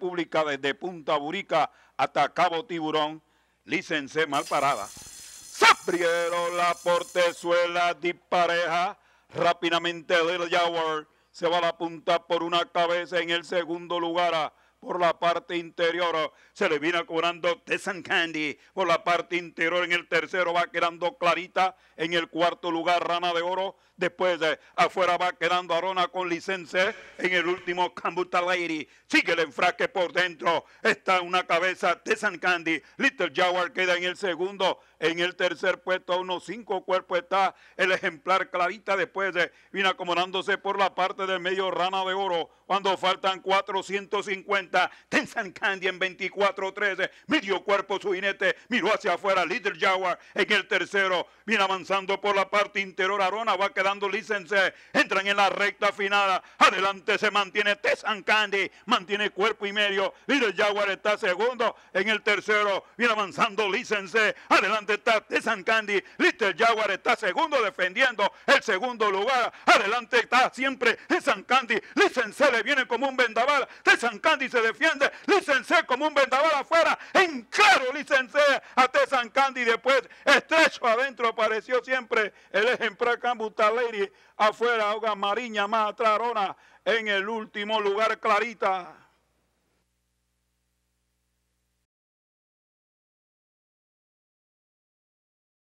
República desde Punta Burica hasta Cabo Tiburón. License mal parada. Se la portezuela dispareja. Rápidamente Little Jaguar se va a la punta por una cabeza en el segundo lugar por la parte interior. Se le viene cobrando Tessan Candy por la parte interior. En el tercero va quedando Clarita. En el cuarto lugar Rana de Oro. Después de afuera va quedando Arona con licencia. En el último Cambuta Lady. Sigue el enfraque por dentro. Una cabeza Tessan Candy. Little Jaguar queda en el segundo. En el tercer puesto a unos cinco cuerpos está el ejemplar Clarita. Después de, viene acomodándose por la parte del medio Rana de Oro. Cuando faltan 450. Tensan Candy en 24-13. Medio cuerpo su jinete. Miró hacia afuera. Little Jaguar en el tercero. Viene avanzando por la parte interior. Arona va quedando licencia, entran en la recta final, adelante se mantiene Tessan Candy, mantiene cuerpo y medio, Little Jaguar está segundo, en el tercero. Viene avanzando licencia, adelante está Tessan Candy, Little Jaguar está segundo defendiendo el segundo lugar, adelante está siempre Tessan Candy, licencia le viene como un vendaval, Tessan Candy se defiende, licencia como un vendaval afuera, en claro licencia a Tessan Candy, después estrecho adentro apareció siempre el ejemplar Cambutal Lady afuera, Hoga Mariña más atrás, en el último lugar, Clarita.